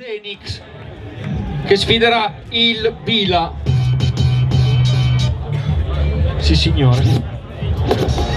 Zenix che sfiderà il Bila. Sì signore.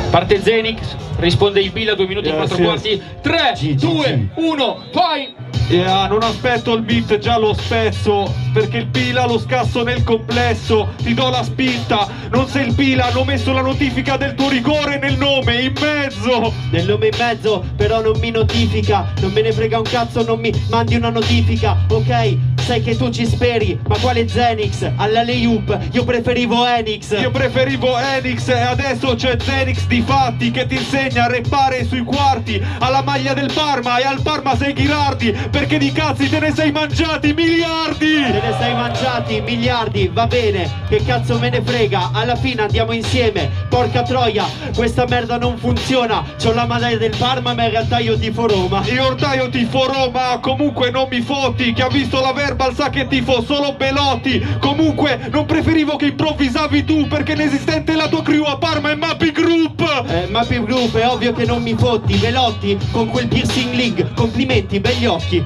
Parte Zenix, risponde il Bila, 2 minuti e Eh, 4 sì. quarti. 3, Sì, sì, 2, sì. 1, vai! Yeah, non aspetto il beat, già lo spezzo Perché il Pila lo scasso nel complesso Ti do la spinta, non sei il Pila Hanno messo la notifica del tuo rigore nel nome, in mezzo Nel nome in mezzo, però non mi notifica. Non me ne frega un cazzo, non mi mandi una notifica. Ok, sai che tu ci speri, ma quale Zenix? Alla layup, io preferivo Enix. Io preferivo Enix e adesso c'è Zenix di fatti Che ti insegna a reppare sui quarti Alla maglia del Parma e al Parma sei Ghirardi Perché di cazzi te ne sei mangiati miliardi Te ne sei mangiati miliardi, va bene, che cazzo me ne frega, alla fine andiamo insieme, porca troia, questa merda non funziona, c'ho la maglia del Parma ma in realtà io tifo Roma. Io ortaio tifo Roma, comunque non mi fotti Chi ha visto la verbal sa che tifo solo Belotti. Comunque non preferivo che improvvisavi tu Perché inesistente la tua crew a Parma e Mappy Group. Eh, ma più group è ovvio che non mi fotti, Velotti con quel piercing league, complimenti, begli occhi.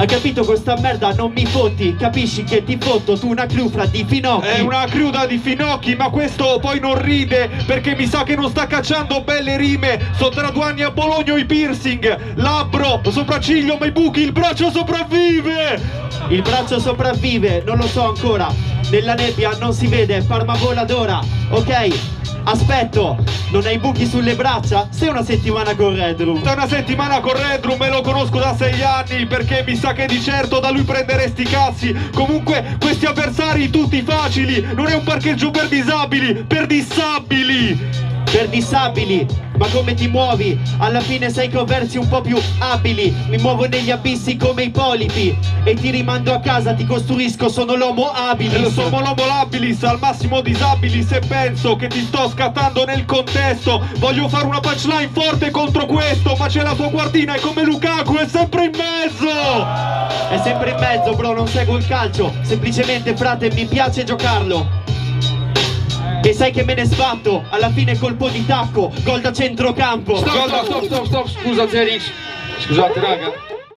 Hai capito questa merda non mi fotti, capisci che ti fotto tu una crufra di finocchi. È una cruda di finocchi ma questo poi non ride Perché mi sa che non sta cacciando belle rime Sono tra due anni a Bologna i piercing Labbro, sopracciglio, ma i buchi, il braccio sopravvive Il braccio sopravvive, non lo so ancora. Nella nebbia non si vede, Parma vola d'ora. Ok, aspetto, non hai buchi sulle braccia? Sei una settimana con Red Room. Da una settimana con Redrum e lo conosco da sei anni Perché mi sa che di certo da lui prenderesti cazzi Comunque questi avversari tutti facili Non è un parcheggio per disabili, per dissabili Per disabili, ma come ti muovi? Alla fine sei con versi un po' più abili. Mi muovo negli abissi come i polipi. E ti rimando a casa, ti costruisco, sono l'homo abile. E lo sono l'homo labilis, al massimo disabili Se penso che ti sto scattando nel contesto Voglio fare una punchline forte contro questo Ma c'è la tua guardina, è come Lukaku, è sempre in mezzo È sempre in mezzo, bro, non seguo il calcio. Semplicemente, frate, mi piace giocarlo. E sai che me ne sbatto, alla fine colpo di tacco, gol da centrocampo. Stop, stop, stop, stop, stop, scusa Zenix. Scusate raga.